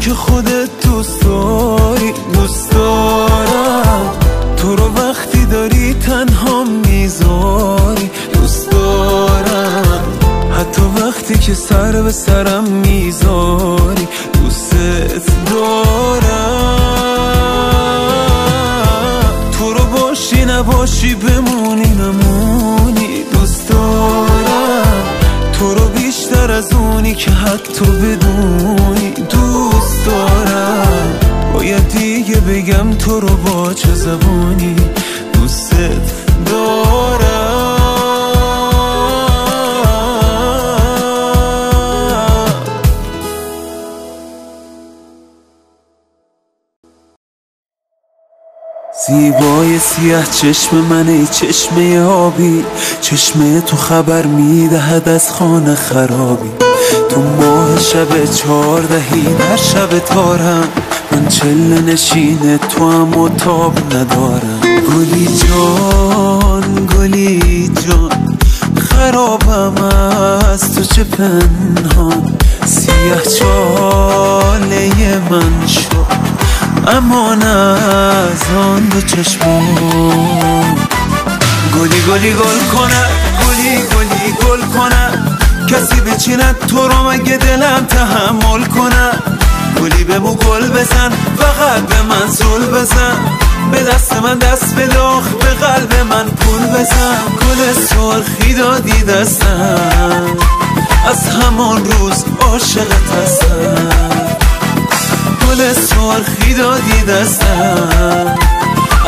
که خودت دوست داری دوست دارم. تو رو وقتی داری تنها می‌ذاری دوست دارم. حتی وقتی که سر به سرم می‌ذاری دوستت دارم. تو رو باشی نباشی بمونی نمونی دوست دارم. تو رو بیشتر از اونی که حتی بدونی. بگم تو رو با چه زبانی دوستت دارم. زیبای سیاه چشم من ای چشمه آبی. چشمه تو خبر می‌دهد از خانه خرابی. تو ماه شب چهاردهی در شب تارم. من چله نشین تو هم و تاب ندارم. گلی جان گلی جان خرابم از تو چه پنهان؟ سیاه چاله من شد اما نه از آن دو چشمان. گلی گلی گل کنه گلی گلی گل کنه. کسی بچیند تو رو مگه دلم تحمل کنه؟ گلی به مو گل بزن فقط به من زول بزن. به دست من دست بداخ به قلب من پول بزن. گل سرخی دادی دستم از همان روز عاشقت هستم. گل سرخی دادی دستم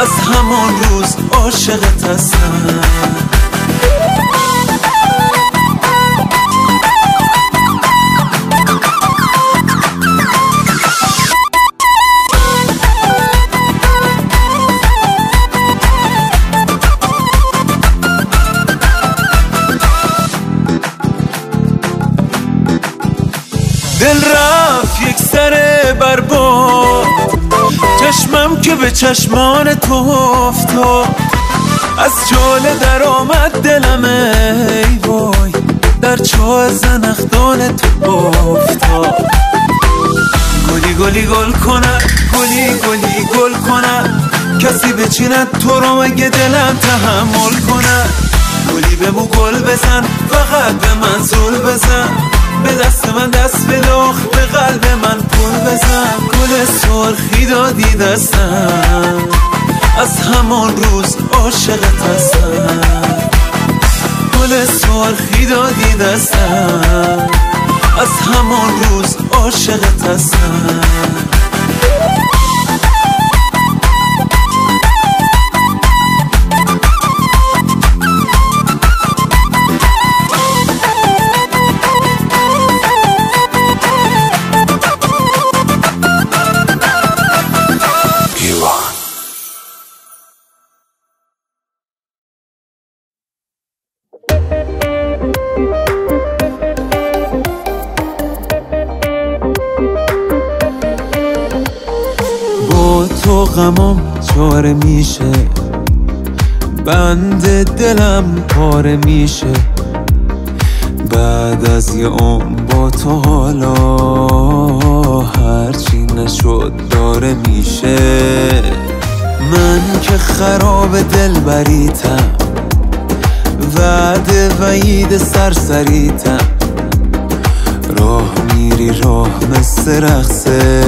از همان روز عاشقت هستم. به چشمان تو افتاد از جاله در آمد دلم ای وای. در چاه زنخدان تو افتاد گلی گلی گل کنه گلی گلی گل کنه کسی بچیند تو رو مگه دلم تحمل کنه گلی به مو گل بزن فقط به من زول بزن. به دست من دست بداخ به قلب من پول بزن. گل سرخی دادی دستم. از همان روز عاشقت هستم. گل سرخی دادی دستم. از همان روز عاشقت هستم. پاره میشه. بعد از یه عمر با تو حالا هرچی نشد داره میشه. من که خراب دل بریتم وعده وعید سرسریتم. راه میری راه مثل رخصه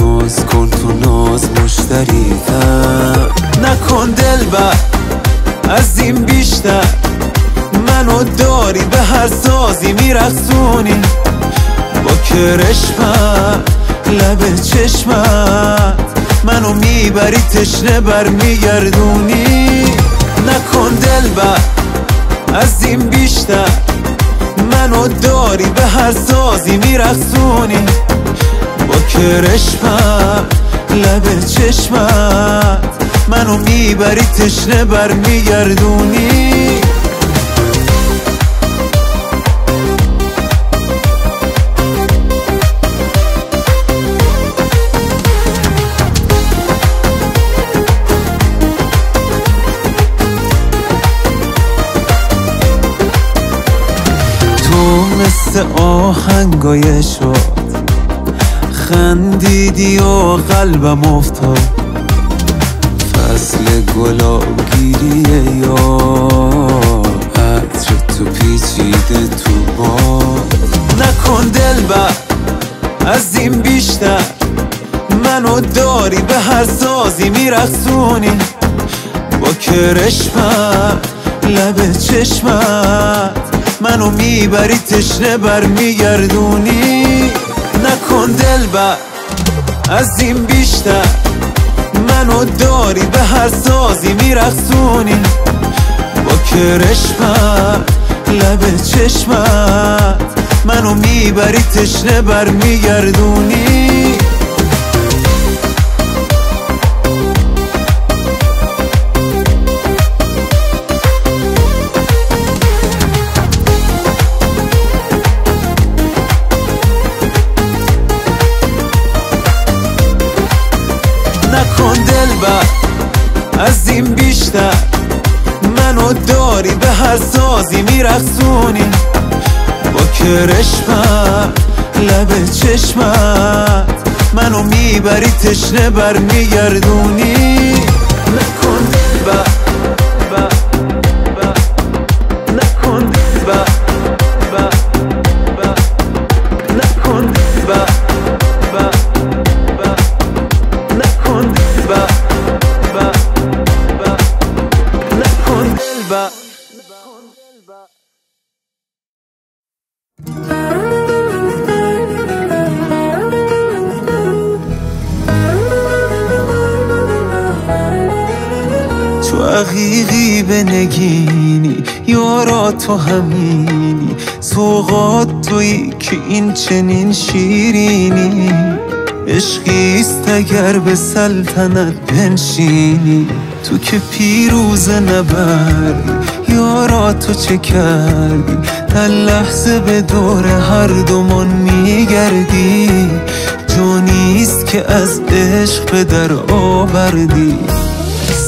ناز کن تو ناز مشتریتم. نکن دل بر. از این بیشتر منو داری به هر سازی میرخصونی با کرشمت لب چشمت منو می‌بری تشنه بر میگردونی. نکن دل بر از این بیشتر منو داری به هر سازی میرخصونی با کرشمت لب چشمت منو می‌بری تشنه بر میگردونی. مثل آهنگای شد خندیدی و قلبم افتاد. فصل گلاب گیریه یا عطر تو پیچیده تو باد. نکن دل بر از این بیشتر. منو داری به هر سازی میرخصونی با کرشمت لب چشمت. منو می‌بری تشنه بر میگردونی. نکن دل بر از این بیشتر. منو داری به هر سازی میرخصونی با کرشمت لب چشمت منو می‌بری تشنه بر میگردونی هر سازی میرخصونی با کرشمت لب چشمت. منو می‌بری تشنه بر میگردونی تو عقیقی به نگینی یارا تو همینی. سوقات تویی که این چنین شیرینی. عشقیست اگر به سلطنت بنشینی. تو که پیروز نبردی یارا تو چه کردی؟ در لحظه به دور هر دومان میگردی. جونیست که از عشق به در آوردی.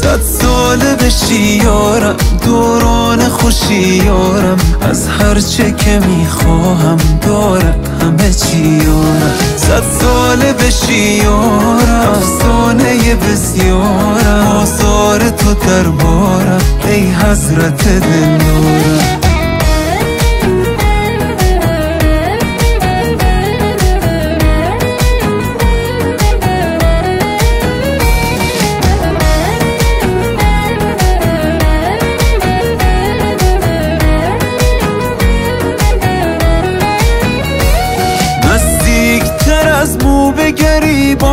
صد ساله بشی یارم دوران خوشی یارم. از هرچه که می‌خواهم دارم همه چی یارم. صد ساله بشی یارم افسانه بسیارم. آثار تو دربارم ای حضرت دلارم.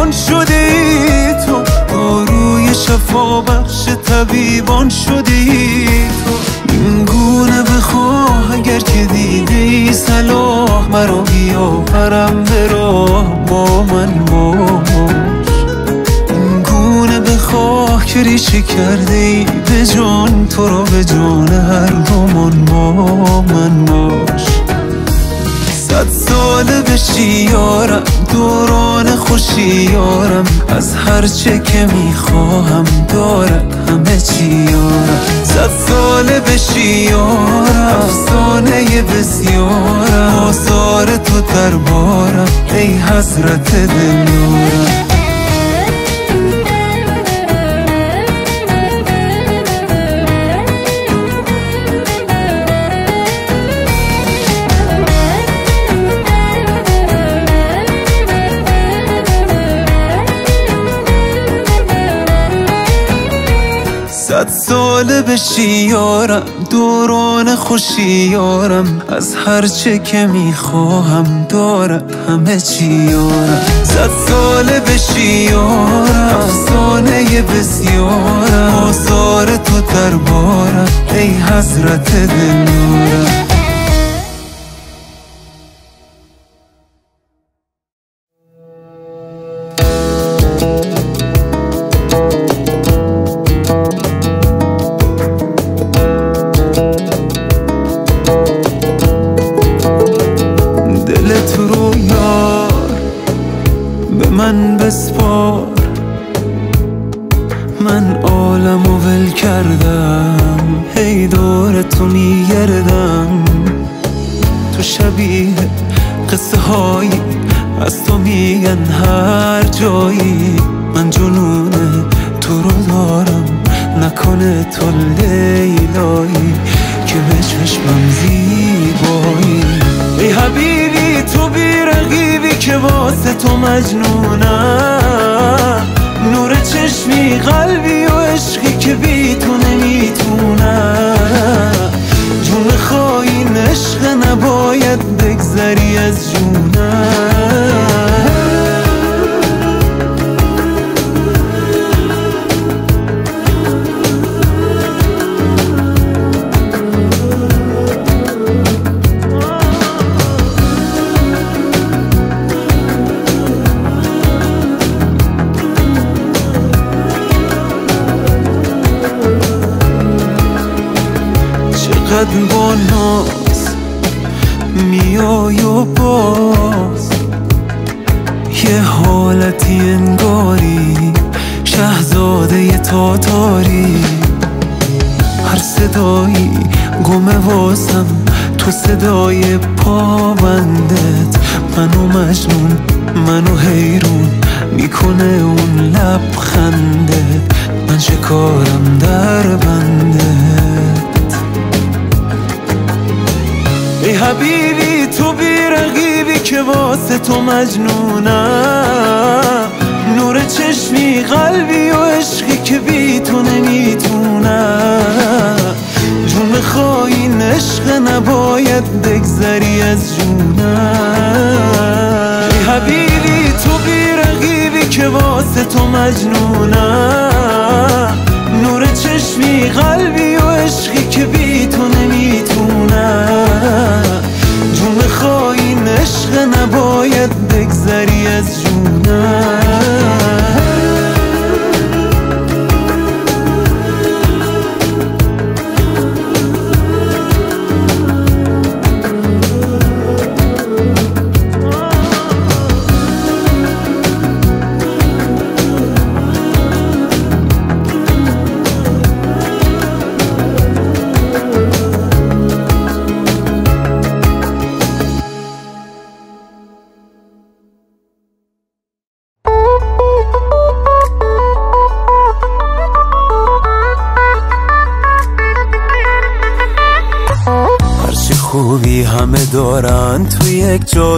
گریبان شدی تو داروی شفا بخش طبیبان شدی تو. این گونه بخواه اگر که دیدی صلاح مرا بیاورم به راه با من باش این گونه بخواه که ریشه کرده به جان تو را به جان هر دومان با من باش. صد ساله بشی یارم دوران خوشی یارم. از هرچه که می‌خواهم دارم همه چی یارم. صد ساله بشی یارم. افسانه بسیارم. آثار تو دربارم. ای حضرت دلارم. بشی یارم دوران خوشی یارم. از هرچه که می‌خواهم دارم همه چی یارم. صد ساله بشی یارم افسانه بسیارم. آثار تو دربارم ای حضرت دلارم. من عالم و ول کردم. هی دور تو میگردم. تو شبیه قصه هایی از تو میگن هر جایی. من جنون تو رو دارم. نکنه تو لیلایی که به چشمم زیبایی. ای حبیبی تو بیرقیبی که واسه تو مجنونم. نور چشمی قلبی و عشقی که بی تو نمی‌تونم. جون خواهی عشق نباید بگذری از جونم. چقدر با ناز میای و باز. یه حالتی انگاری شهزاده تاتاری. هر صدایی گمه واسم تو صدای پابندت. منو مجنون منو حیرون می‌کنه اون لبخندت. من شکارم در بندت. ای حبیبی تو بیرقیبی که واسه تو مجنونم. نور چشمی قلبی و عشقی که بی تو نمی‌تونم. جون خواهی عشق نباید بگذری از جونم. ای حبیبی تو بیرقیبی که واسه تو مجنونم. نور چشمی قلبی و عشقی که بی تو نمی‌تونم. جون خواهی عشق نباید بگذری از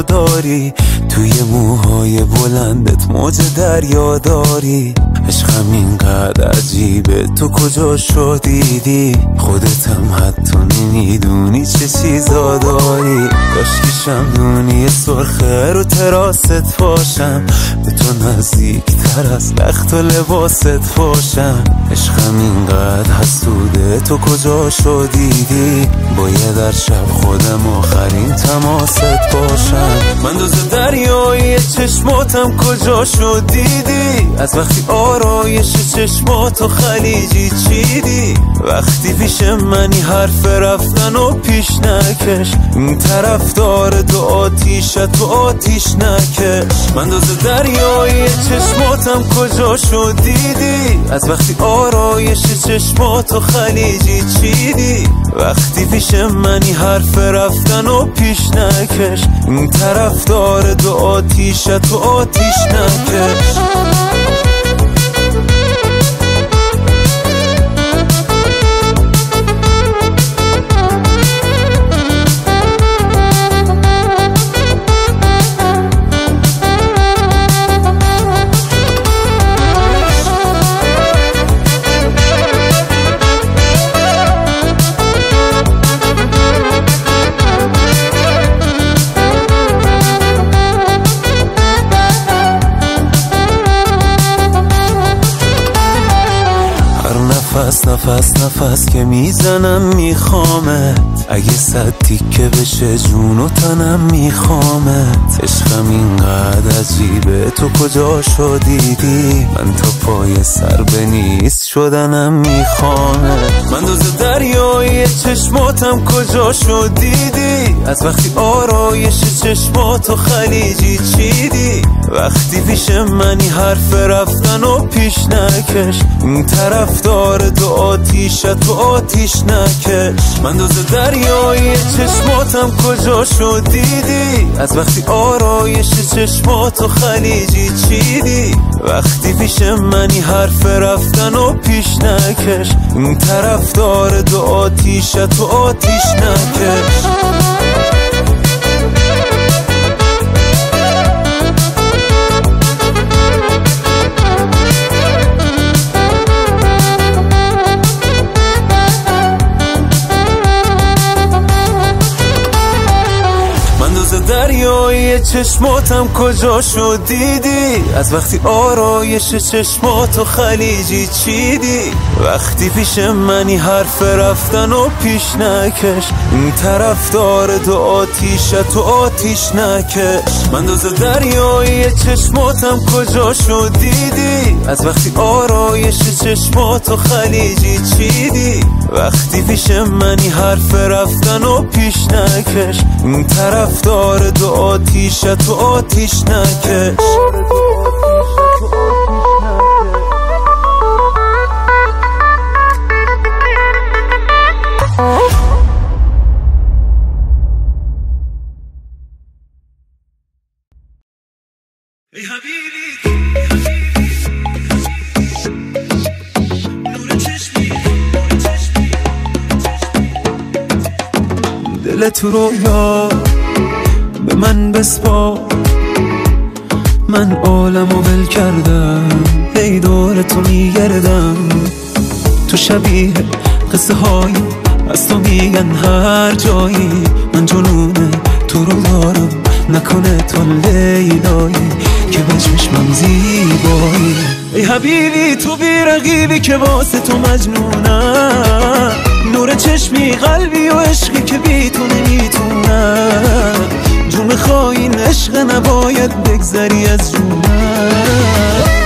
داری توی موهای بلندت موج دریا داری. عشقم اینقدر عجیبه. تو کجا شدیدی؟ خودتم حتی نمی‌دونی چه چیزا داری. کاشکی شمدونی سرخه رو تراست باشم. به تو نزدیک تر از لخت و لباست باشم. عشقم اینقدر حسوده. تو کجا شدیدی؟ باید در شب خودم آخرین تماست باشم. من دوز دریایی چشماتم کجا شدیدی از وقتی آرایش چشماتو خلیجی چیدی؟ وقتی پیش منی حرف رفتن و پیش نکش. این طرف داره تو آتیشت تو آتیش نکش. من دوز دریایی چشماتم کجا شدیدی از وقتی آرایش چشماتو خلیجی چیدی؟ وقتی پیش منی حرف رفتن و پیش نکش. این طرف داره تو آتیشت تو آتیش نکش. نفس نفس که می‌زنم میخوامت اگه صد تیکه بشه جون و تنم میخوامت عشقم اینقدر عجیبه. تو کجا شدیدی من تا پای سر به نیست شدنم میخوامت من دوز دریایی چشماتم کجا شدیدی از وقتی آرایش چشماتو خلیجی چیدی وقتی پیش منی حرف رفتن و پیش نکش. این طرف داره تو آتیشت تو آتیش نکش. من دوز دریایی چشماتم کجا شدیدی؟ از وقتی آرایش چشماتو خلیجی چیدی وقتی پیش منی حرف رفتن و پیش نکش. این طرف داره تو آتیشت تو آتیش نکش. چشماتم کجا شدیدی از وقتی آرایش چشماتو خلیجی چیدی؟ وقتی پیش منی حرف رفتن و پیش نکش این طرف داره تو آتیشت تو آتیش نکش. من دوز دریایی چشماتم کجا شدیدی از وقتی آرایش چشماتو خلیجی چیدی؟ وقتی پیش منی حرف رفتن و پیش نکش این طرف داره تو آتیشت تو آتیش نکش. دل تو رویا به من بسپار من عالم و ول کردم. ای دور تو میگردم. تو شبیه قصه های از تو میگن هر جایی. من جنونه تو رو دارم. نکنه تو لیلایی که به چشمم زیبایی. ای حبیبی تو بیرقیبی که واسه تو مجنونم. نور چشمی قلبی و عشقی که بی تو نمی‌تونم. جون خواهین عشق نباید بگذری از جونم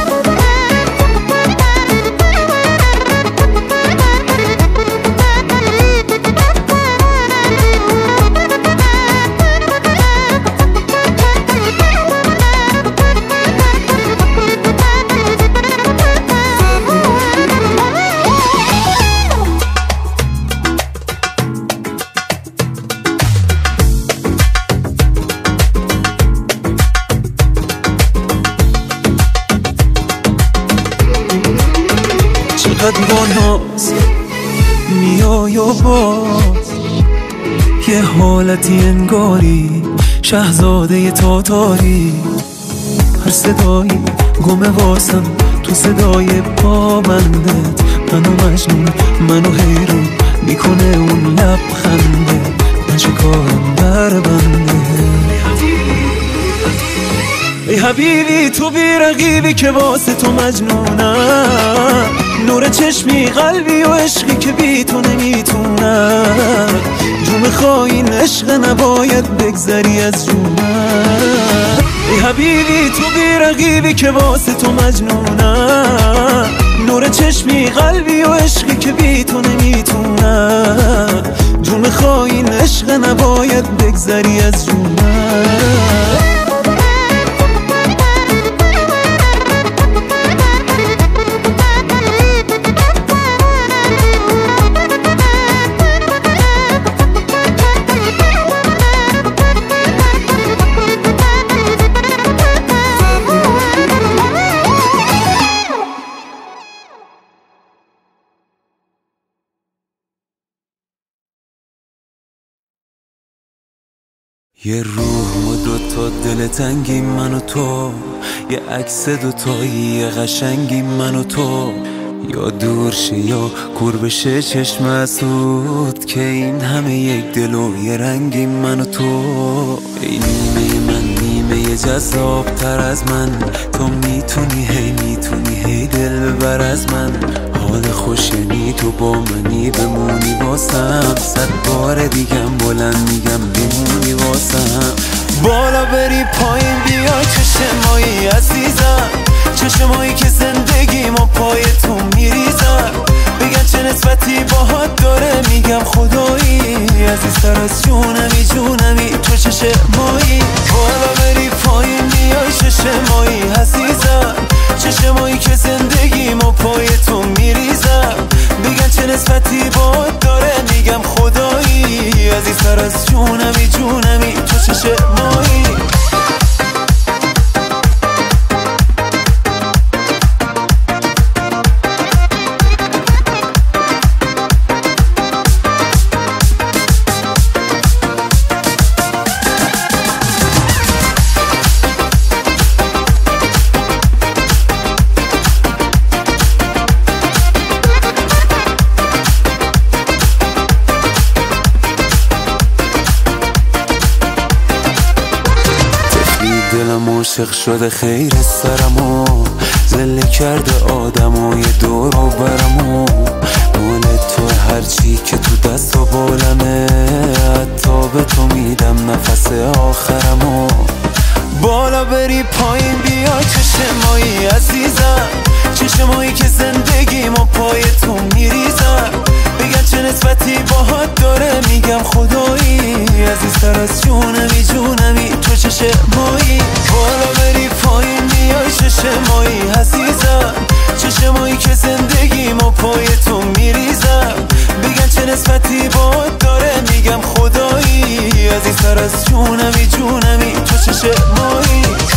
چقدر با ناز میای و باز. یه حالتی انگاری شهزاده تاتاری. هر صدایی گمه واسم تو صدای پا بندت منو مجنون منو حیرون می‌کنه اون لبخنده. من چه کارم ای حبیبی تو بی رقیبی که واسه تو مجنونم. نور چشمی قلبی و عشقی که بی تو نمی‌تونم. جون خواهین عشق نباید بگذری از جونم. ای حبیبی تو بی رقیبی که واسه تو مجنونم. نور چشمی قلبی و عشقی که بی تو نمی‌تونم. جون خواهین عشق نباید بگذری از جونم. یه روح و دوتا دل تنگی من و تو. یه عکس دوتایی یه قشنگی من و تو. یا دور شه یا کور بشه چشم اسود که این همه یک دل و یه رنگی من و تو. ای نیمه جذاب تر از من. تو می‌تونی هی می‌تونی هی دل ببر از من. حال خوش یعنی تو با منی بمونی واسم. صد بار دیگم بلند میگم بمونی واسم. بالا بری پایین بیا چشمایی عزیزم. چشمایی که زندگیم و پای تو میریزم. بگن چه نسبتی باهات داره میگم خدایی. عزیزتر از جونمی جونمی. تو چشمایی از جونمی جونمی. عاشق شده خیر سرمو زله کرده آدم و یه دور و برمو. مال تو هرچی که تو دست و بالمه حتی به تو میدم نفس آخرمو. بالا بری پایین بیا چشمایی عزیزم. چشمایی که زندگیم و پای تو میریزم. بگن چه نسبتی باهات داره میگم خدایی. عزیزتر از جونمی جونمی تو چشمایی بالا بری پایین بیای چشمایی عزیزم. چشمایی که زندگیم و پای تو میریزم. بگن چه نسبتی باهات داره میگم خدایی. عزیزتر از جونمی جونمی تو چشمایی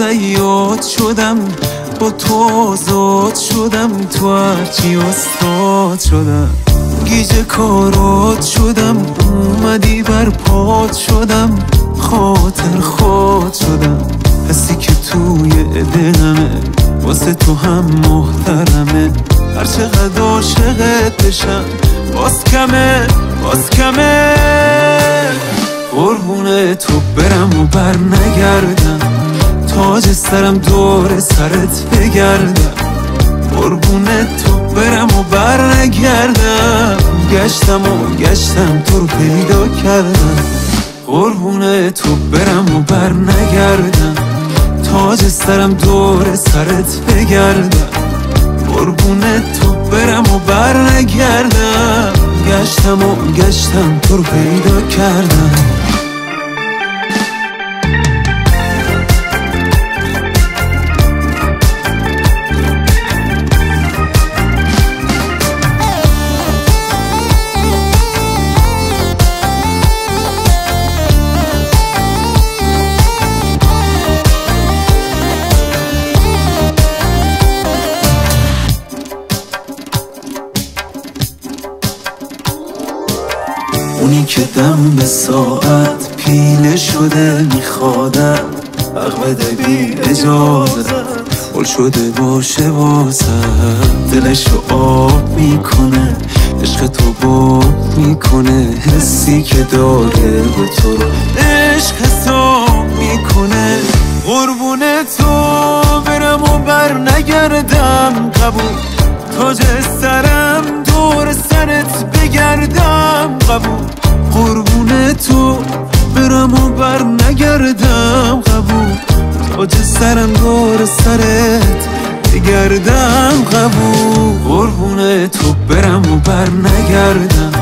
سیاد شدم با تو آزاد شدم تو هرچی استاد شدم. گیج کارات شدم اومدی بر پاد شدم خاطر خود شدم. حسی که توی دلمه واسه تو هم محترمه. هر چقدر عاشقت بشم باز کمه باز کمه. قربون تو برم و بر نگردم تاج سرم دور سرت بگردم. قربون تو برم و بر نگردم گشتم و گشتم تو رو پیدا کردم. قربون تو برم و بر نگردم تاج سرم دور سرت بگردم. قربون تو برم و بر نگردم گشتم و گشتم تو رو پیدا کردم. که دم به ساعت پیله شده میخوادم. حق بده بی اجازه بل شده باشه واسم. دلشو آب می‌کنه عشق تو باب می‌کنه. حسی که داره به تو رو عشق حساب می‌کنه. قربون تو برم و بر نگردم. قبول تاج سرم دور سرت بگردم. قبول قربون تو برم و بر نگردم قبول. تاج سرم دور سرت بگردم قبول. قربون تو برم و بر نگردم.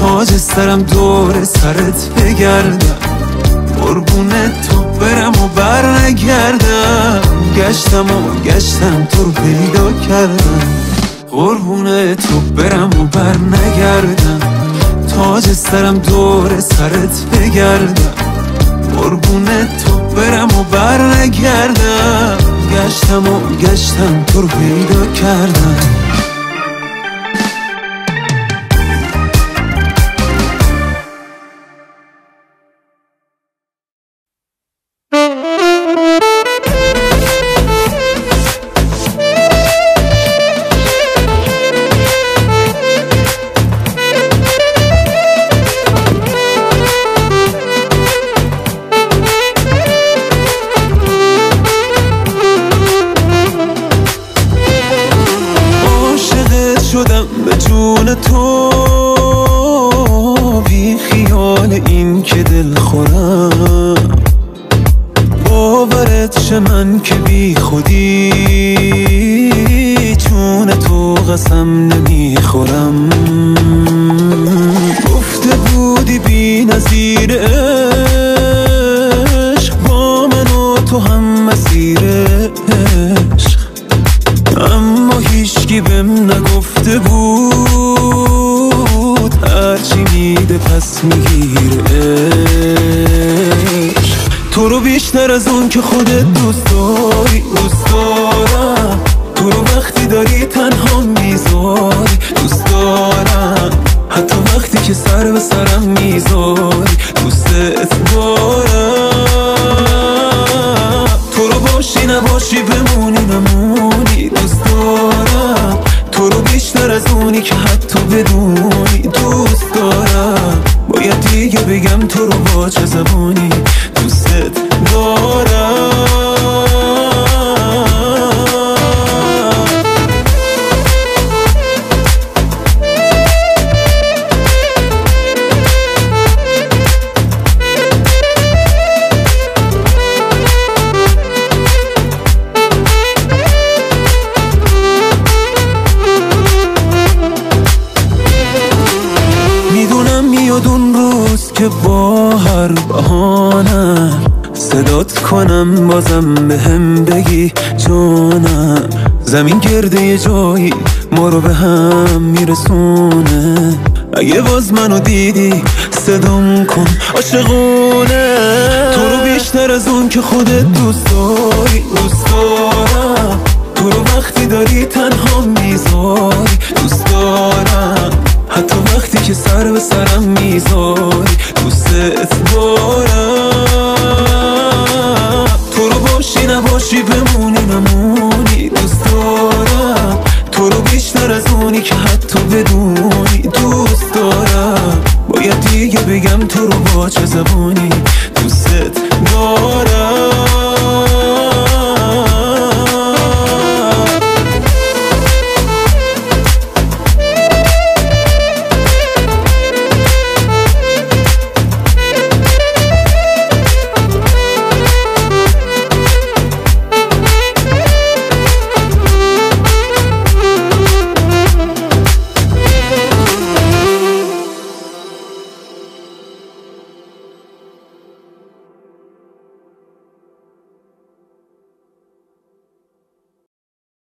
تاج سرم دور سرت بگردم. قربون تو برم و بر نگردم. گشتم و گشتم تو رو پیدا کردم. قربون تو برم و بر نگردم. تاج سرم دور سرت بگردم. قربون تو برم و بر نگردم گشتم و گشتم تو رو پیدا کردم. خیال این که دل خورم. باورت شه من که بی خودی. چون تو قسم نمی‌خورم. گفته بودی بی نظیر عشق. با من و تو هم مسیر عشق. اما هیچکی بهم نگفته بود. میده پس میگیر تو رو بیشتر از اون که خودت دوست داری دوست دارم. تو رو وقتی داری تنها می‌ذاری دوست دارم. حتی وقتی که سر به سرم می‌ذاری دوستت دارم تو رو باشی نباشی که حتی بدونی دوست دارم. باید دیگه بگم تو رو با چه زبانی دوستت دارم. هر بهانه صدات کنم بازم به هم بگی جانم. زمین گرده یه جایی ما رو به هم میرسونه. اگه باز منو دیدی صدام کن عاشقونه. تو رو بیشتر از اون که خودت دوست داری دوست دارم. تو رو وقتی داری تنها می‌ذاری.